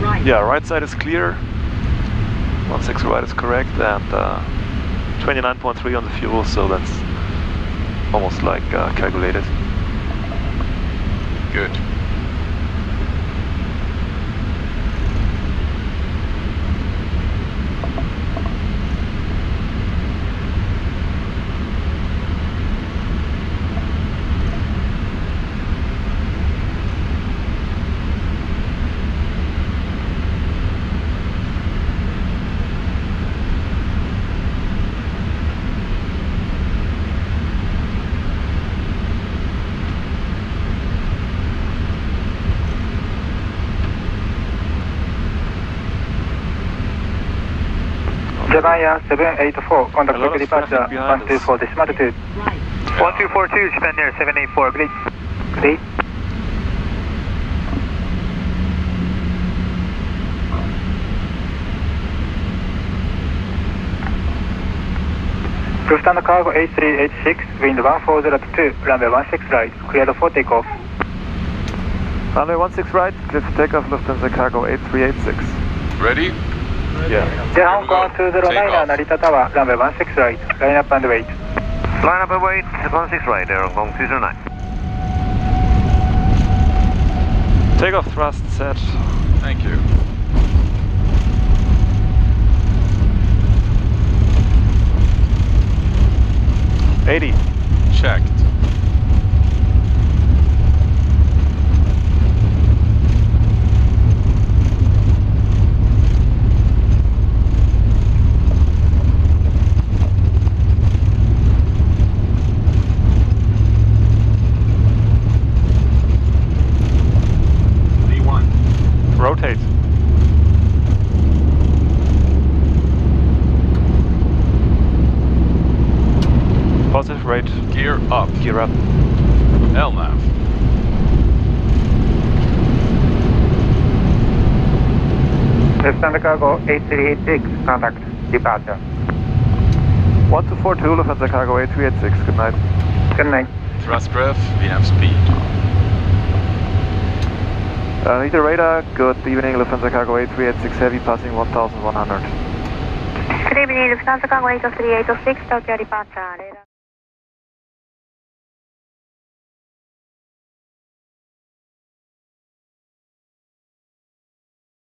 right. Yeah, right side is clear. 16 right is correct, and uh, 29.3 on the fuel, so that's almost like uh, calculated. Good. Japan 784, contact A lot of departure traffic behind us. 124 decimal 2. Right. 1242, Japan Air 784, great. Great. Lufthansa Cargo 8386, wind 140 runway 16 right, cleared for takeoff. Runway 16 right, clear for takeoff, Lufthansa Cargo 8386. Ready? Yeah. Yeah, Hong Kong to 09, Narita Tower, runway 16 right. Line up and wait. Line up and wait, 16 right, Air Hong Kong 209. Takeoff thrust set. Thank you. Eighty. Checked. Positive rate. Gear up. Gear up. LNAV. Lufthansa Cargo 8386, contact departure. One to four, two 1242 Lufthansa Cargo 8386. Good night. Good night. Thrust ref, we have speed. Uh, Meter radar. Good evening, Lufthansa Cargo 8386 Heavy passing 1100. Good evening, Lufthansa Cargo 8386, Tokyo departure.